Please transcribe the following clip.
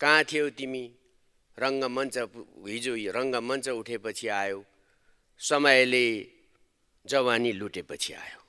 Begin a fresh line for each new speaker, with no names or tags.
कहाँ थियौ तिमी? रङ्गमञ्च हिजो रङ्गमञ्च उठेपछि आयो। समयले जवानी लुटेपछि आयो।